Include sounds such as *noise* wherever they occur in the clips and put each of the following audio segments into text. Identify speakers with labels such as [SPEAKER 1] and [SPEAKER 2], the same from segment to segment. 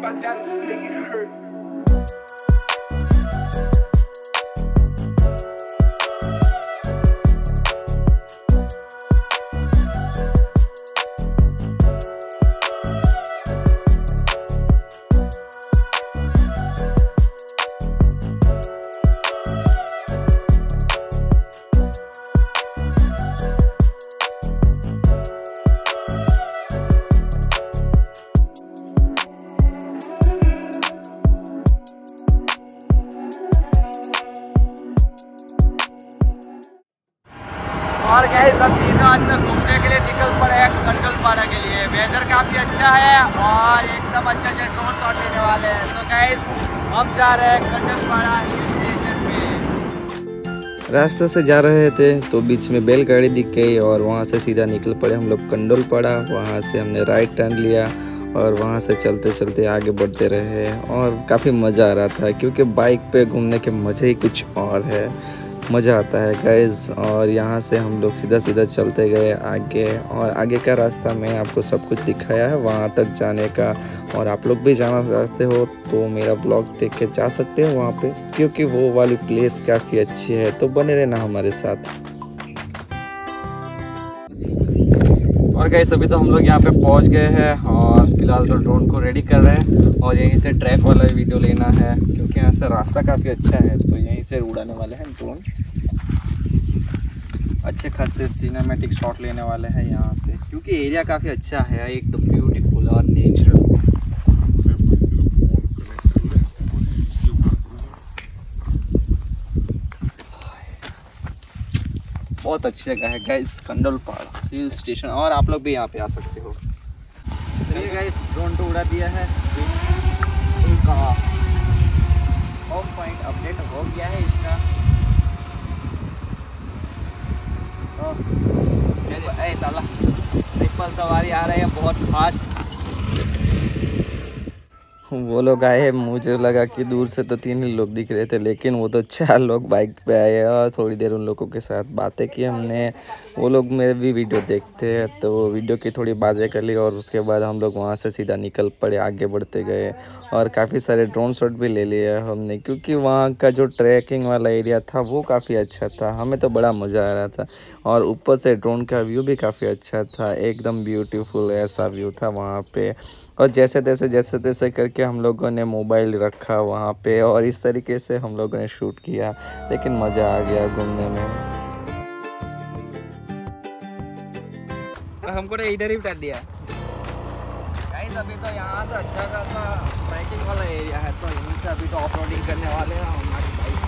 [SPEAKER 1] by Dallas, make it hurt.
[SPEAKER 2] अच्छा है और एकदम अच्छा अच्छा ड्रोन शॉट लेने वाले हैं। तो गैस हम जा रहे हैं हिल स्टेशन पे।
[SPEAKER 3] रास्ते से जा रहे थे तो बीच में बैलगाड़ी दिख गई और वहाँ से सीधा निकल पड़े हम लोग कंडोल पड़ा वहाँ से हमने राइट टर्न लिया और वहाँ से चलते चलते आगे बढ़ते रहे और काफ़ी मज़ा आ रहा था क्योंकि बाइक पे घूमने के मज़े ही कुछ और है। मज़ा आता है गैस और यहाँ से हम लोग सीधा सीधा चलते गए आगे और आगे का रास्ता मैं आपको सब कुछ दिखाया है, वहाँ तक जाने का। और आप लोग भी जाना चाहते हो तो मेरा ब्लॉग देख के जा सकते हो वहाँ पे, क्योंकि वो वाली प्लेस काफ़ी अच्छी है। तो बने रहना हमारे साथ। गए अभी तो हम लोग यहाँ पे पहुँच गए हैं और फ़िलहाल तो ड्रोन को रेडी कर रहे हैं और यहीं से ट्रैक वाला वीडियो लेना है, क्योंकि यहाँ से रास्ता काफ़ी अच्छा है तो यहीं से उड़ाने वाले हैं ड्रोन अच्छे खासे सिनेमेटिक शॉट लेने वाले हैं यहाँ से, क्योंकि एरिया काफ़ी अच्छा है, एक तो ब्यूटीफुल और नेचुरल बहुत अच्छी जगह है गाइस कंडलपाड़ा हिल स्टेशन, और आप लोग भी यहाँ पे आ सकते हो। चलिए गाइस ड्रोन तो उड़ा दिया है। होम पॉइंट अपडेट हो गया है इसका। तो ट्रिपल सवारी आ रही है, बहुत फास्ट वो लोग आए, मुझे लगा कि दूर से तो तीन ही लोग दिख रहे थे, लेकिन वो तो चार लोग बाइक पे आए और थोड़ी देर उन लोगों के साथ बातें की हमने। वो लोग मेरे भी वीडियो देखते हैं तो वीडियो की थोड़ी बातें कर ली और उसके बाद हम लोग वहाँ से सीधा निकल पड़े, आगे बढ़ते गए और काफ़ी सारे ड्रोन शॉट भी ले लिए हमने, क्योंकि वहाँ का जो ट्रैकिंग वाला एरिया था वो काफ़ी अच्छा था, हमें तो बड़ा मज़ा आ रहा था और ऊपर से ड्रोन का व्यू भी काफ़ी अच्छा था, एकदम ब्यूटीफुल ऐसा व्यू था वहाँ पे। और जैसे तैसे जैसे तैसे करके हम लोगों ने मोबाइल रखा वहाँ पे और इस तरीके से हम लोगों ने शूट किया लेकिन मज़ा आ गया घूमने में।
[SPEAKER 2] हमको तो इधर ही उतार दिया। गाइस अभी तो यहाँ से अच्छा खासा ट्रैकिंग वाला एरिया है तो यहीं से अभी तो ऑफ़ रोडिंग करने वाले हैं हमारी बाइक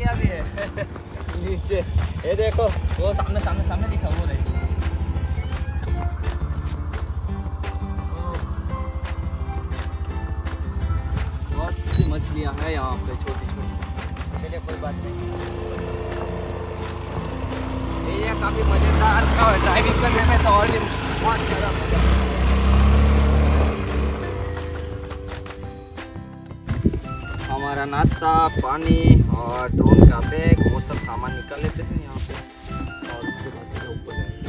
[SPEAKER 2] मछलियाँ भी है। *laughs* नीचे। ये देखो, वो सामने सामने सामने दिखा वो रही। बहुत सी मछलियाँ हैं यहाँ पे छोटी छोटी चलिए, कोई बात नहीं। एरिया काफ़ी मज़ेदार का ड्राइविंग करने में तो और भी बहुत ज़्यादा मज़ा। हमारा नाश्ता, पानी और ड्रोन का बैग वो सब सामान निकाल लेते हैं यहाँ पे। और उसके बाद सीधे ऊपर जाएँगे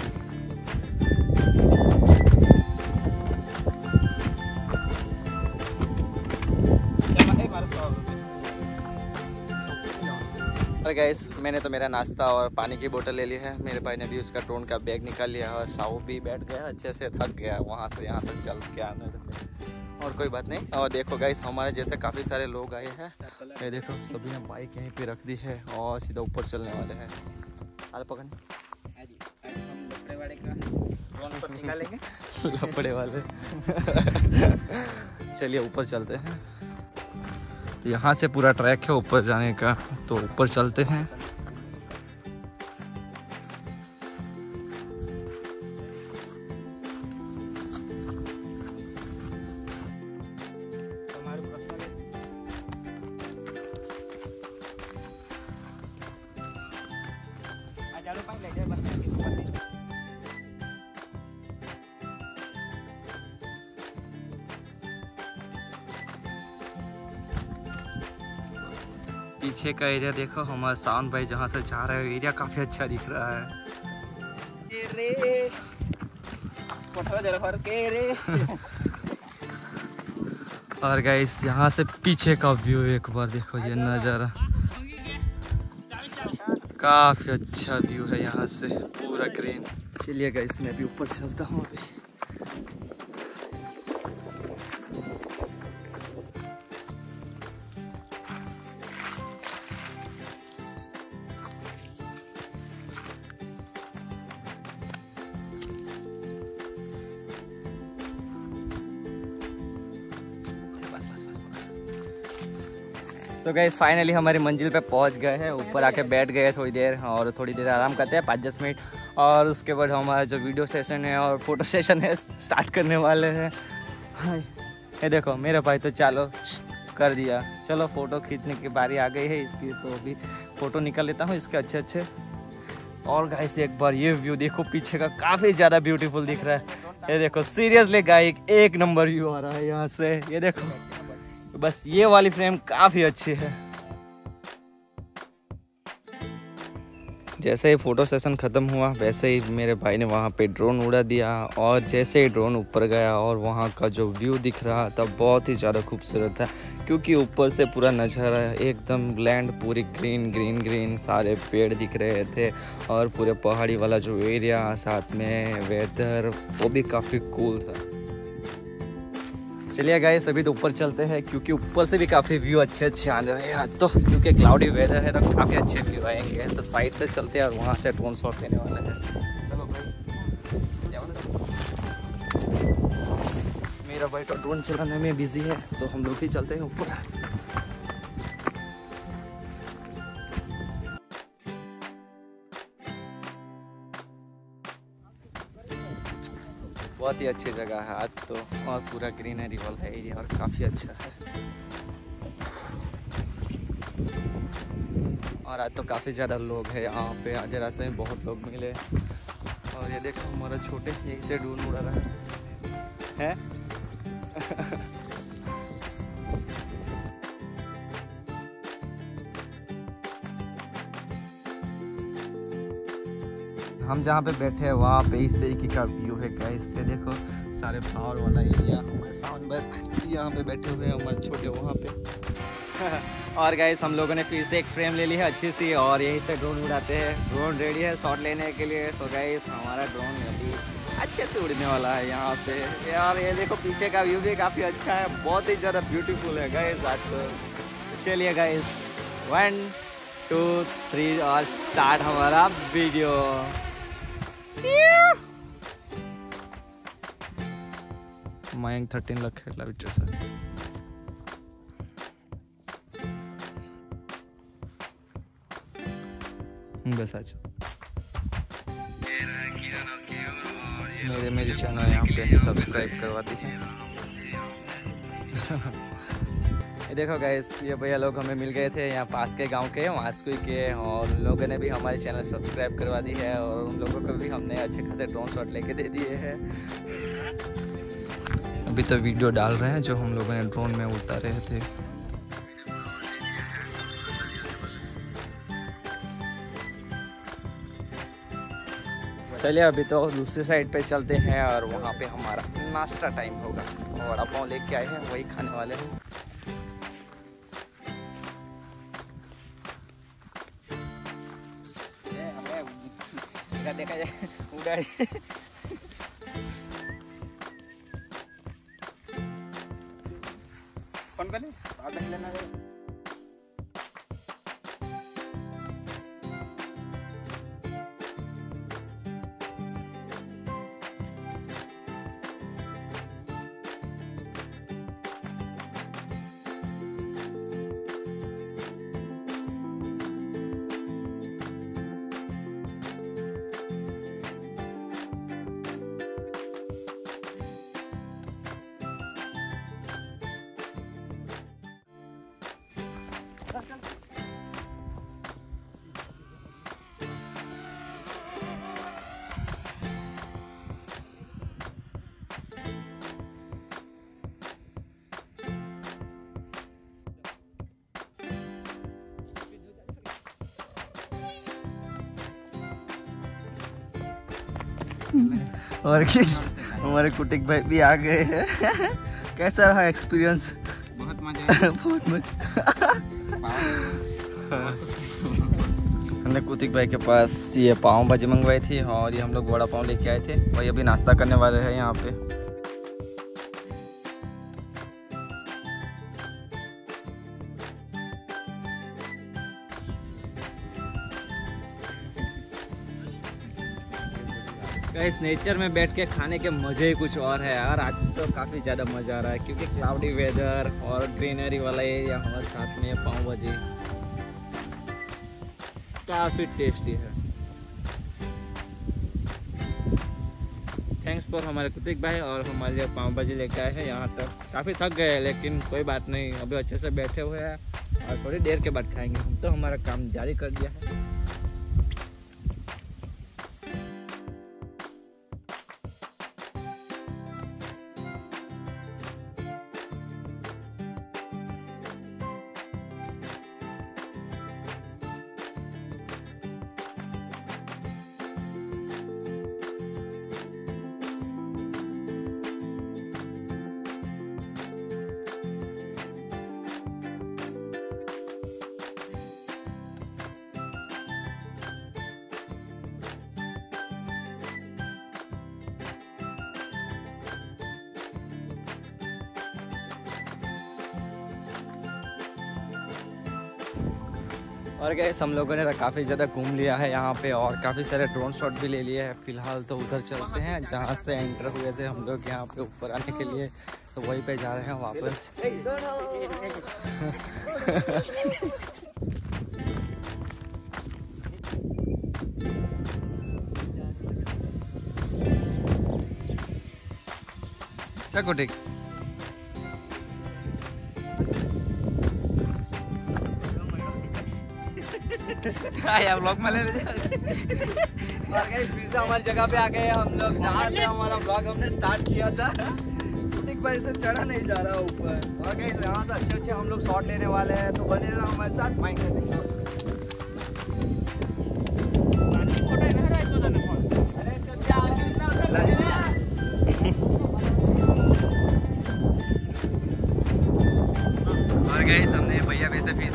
[SPEAKER 2] अरे गैस मैंने तो मेरा नाश्ता और पानी की बोतल ले ली है। मेरे भाई ने भी उसका ड्रोन का बैग निकाल लिया और साहू भी बैठ गया अच्छे से थक गया वहाँ से यहाँ तक चल के आने और कोई बात नहीं। और देखो गाइस हमारे जैसे काफ़ी सारे लोग आए हैं। ये देखो सभी ने बाइक यहीं पे रख दी है और सीधा ऊपर चलने वाले हैं। अरे पकड़ने *laughs* लपड़े वाले। *laughs* चलिए ऊपर चलते हैं। यहाँ से पूरा ट्रैक है ऊपर जाने का। तो ऊपर चलते हैं।
[SPEAKER 3] જાડે પાણી લઈ જાય બંને पीछे का एरिया देखो हमारे शान भाई जहाँ से जा रहे हो एरिया काफ़ी अच्छा दिख रहा है और गाइस यहाँ से पीछे का व्यू एक बार देखो ये नज़ारा काफ़ी अच्छा व्यू है यहाँ से, पूरा ग्रीन चलिए इसमें भी ऊपर चलता हूँ अभी। तो गए फाइनली हमारी मंजिल पे पहुँच गए हैं। ऊपर आके बैठ गए थोड़ी देर और थोड़ी देर आराम करते हैं पाँच दस मिनट। और उसके बाद हमारा जो वीडियो सेशन है और फ़ोटो सेशन है स्टार्ट करने वाले हैं। ये देखो, मेरे भाई तो चलो कर दिया। चलो फ़ोटो खींचने की बारी आ गई है। इसकी तो अभी फ़ोटो निकाल लेता हूँ, इसके अच्छे अच्छे और गाइस एक बार ये व्यू देखो, पीछे का काफ़ी ज़्यादा ब्यूटीफुल दिख रहा है। ये देखो सीरियसली गाय एक नंबर व्यू आ रहा है यहाँ से। ये देखो। बस ये वाली फ्रेम काफ़ी अच्छी है।
[SPEAKER 2] जैसे ही फ़ोटो सेशन ख़त्म हुआ, वैसे ही मेरे भाई ने वहाँ पे ड्रोन उड़ा दिया और जैसे ही ड्रोन ऊपर गया और वहाँ का जो व्यू दिख रहा था, बहुत ही ज़्यादा खूबसूरत था, क्योंकि ऊपर से पूरा नज़ारा एकदम लैंड पूरी ग्रीन ग्रीन ग्रीन सारे पेड़ दिख रहे थे और पूरे पहाड़ी वाला जो एरिया साथ में वेदर वो भी काफ़ी कूल था।
[SPEAKER 3] चलिए गए सभी तो ऊपर चलते हैं, क्योंकि ऊपर से भी काफ़ी व्यू अच्छे अच्छे आ रहे हैं तो क्योंकि क्लाउडी वेदर है तो काफ़ी अच्छे व्यू आएँगे तो साइड से चलते हैं और वहाँ से ड्रोन शॉट लेने वाले हैं। चलो भाई मेरा भाई तो ड्रोन चलाने में बिज़ी है तो हम लोग ही चलते हैं ऊपर। बहुत ही अच्छी जगह है। आज तो और पूरा ग्रीनरी वाला एरिया और काफ़ी अच्छा है। और आज तो काफ़ी ज़्यादा लोग है यहाँ पे। आज रास्ते में बहुत लोग मिले। और ये देखो हमारा छोटे, यहीं से ढूंढ उड़ा रहा है। हैं? हम जहाँ पे बैठे हैं, वहाँ पे इस तरीके का व्यू है गाइस ये देखो, सारे फ्लावर वाला एरिया हमारे साउंड बस यहाँ पे बैठे हुए हैं, हमारे छोटे वहाँ पे। *laughs* और गाइस हम लोगों ने फिर से एक फ्रेम ले ली है, अच्छी सी, और यहीं से ड्रोन उड़ाते हैं। ड्रोन रेडी है शॉट लेने के लिए। सो गाइस हमारा ड्रोन अभी अच्छे से उड़ने वाला है यहाँ पे। यार, ये देखो, पीछे का व्यू भी काफ़ी अच्छा है। बहुत ही ज़्यादा ब्यूटीफुल है गाइस आज तो। चलिए गाइस वन टू थ्री और स्टार्ट हमारा वीडियो मयंक थर्टीन ला खेळला विचार बस मेरे मेरे चैनल यहाँ पे सब्सक्राइब करवा दी *laughs* ये देखो गैस ये भैया लोग हमें मिल गए थे यहाँ पास के गाँव के वास्कुई के और उन लोगों ने भी हमारे चैनल सब्सक्राइब करवा दी है और उन लोगों को भी हमने अच्छे खासे ड्रोन शॉट लेके दे दिए हैं। अभी तो वीडियो डाल रहे हैं जो हम लोगों ने ड्रोन में उतारे थे। चलिए, अभी तो दूसरी साइड पे चलते हैं और वहाँ पे हमारा नाश्ता टाइम होगा। वड़ा पाव लेके आए हैं, वही खाने वाले हैं। देखा जाए उड़ाई कौन बाद लेना *laughs*
[SPEAKER 2] और किस हमारे कुटिक भाई भी आ गए हैं। *laughs* कैसा रहा एक्सपीरियंस
[SPEAKER 3] बहुत मज़ा *laughs*
[SPEAKER 2] बहुत मज़ा। हमने कुतिक भाई के पास ये पाव भाजी मंगवाई थी और ये हम लोग बड़ा पाव लेके आए थे। वही अभी नाश्ता करने वाले हैं यहाँ पे।
[SPEAKER 3] इस नेचर में बैठ के खाने के मज़े ही कुछ और है यार। आज तो काफ़ी ज़्यादा मज़ा आ रहा है, क्योंकि क्लाउडी वेदर और ग्रीनरी वाला एरिया हमारे साथ में पाव भाजी काफ़ी टेस्टी है। थैंक्स फॉर हमारे कुतिक भाई और हमारे लिए पाव भाजी लेके आए हैं, यहाँ तक। काफ़ी थक गए लेकिन कोई बात नहीं, अभी अच्छे से बैठे हुए हैं और थोड़ी देर के बाद खाएँगे। हम तो हमारा काम जारी कर दिया है। और गैस हम लोगों ने काफ़ी ज़्यादा घूम लिया है यहाँ पे और काफ़ी सारे ड्रोन शॉट भी ले लिए हैं। फ़िलहाल तो उधर चलते हैं, जहाँ से एंटर हुए थे हम लोग यहाँ पे ऊपर आने के लिए। तो वहीं पे जा रहे हैं वापस। चको ठीक। आया ब्लॉग में ले फिर से हमारी जगह पे आ गए हम लोग, जहाँ से हमारा ब्लॉग हमने स्टार्ट किया था। एक बार से चढ़ा नहीं जा रहा ऊपर। और गाइस यहाँ से अच्छे अच्छे हम लोग शॉट लेने वाले हैं तो बने रहो हमारे साथ माइंड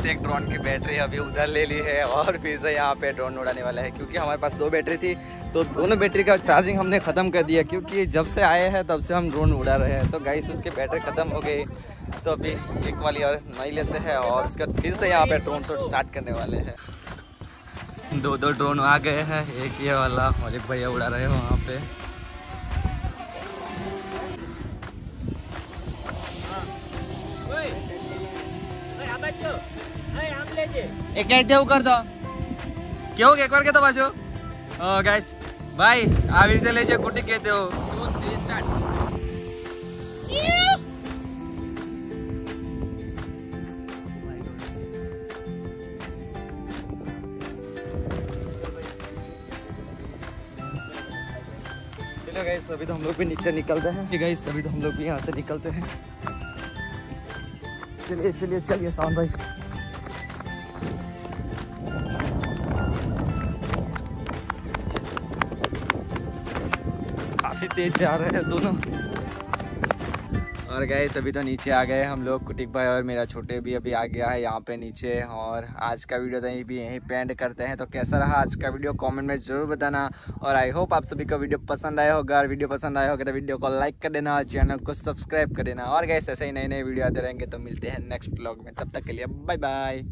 [SPEAKER 3] से एक ड्रोन की बैटरी अभी उधर ले ली है और फिर से यहाँ पे ड्रोन उड़ाने वाला है, क्योंकि हमारे पास दो बैटरी थी तो दोनों बैटरी का चार्जिंग हमने ख़त्म कर दिया, क्योंकि जब से आए हैं तब से हम ड्रोन उड़ा रहे हैं। तो गाइस उसकी बैटरी ख़त्म हो गई। तो अभी एक वाली और नहीं लेते हैं और उसका फिर से यहाँ पे ड्रोन शॉट स्टार्ट करने वाले हैं। दो दो ड्रोन आ गए हैं, एक ये वाला और एक भैया उड़ा रहे हैं वहाँ पे। એક જેવું કર દો કેવું એકવાર કેતો પાછો ગાઈસ ભાઈ આવી રીતે લેજે કુટી કહેતે હો चलो गाइस अभी तो हम लोग भी नीचे निकलते हैं गाइस अभी तो हम लोग भी यहाँ से निकलते हैं चलिए चलिए चलिए साउंड भाई काफ़ी तेज जा रहे हैं दोनों। और गए सभी तो नीचे आ गए हम लोग, कुटिक भाई और मेरा छोटे भी अभी आ गया है यहाँ पे नीचे। और आज का वीडियो तो यहीं भी यहीं पे एंड करते हैं। तो कैसा रहा आज का वीडियो कमेंट में ज़रूर बताना। और आई होप आप सभी को वीडियो पसंद आया होगा। और वीडियो पसंद आया होगा तो वीडियो को लाइक कर देना और चैनल को सब्सक्राइब कर देना। और गए ऐसे ही नए नए वीडियो आते रहेंगे। तो मिलते हैं नेक्स्ट ब्लॉग में। तब तक के लिए बाय बाय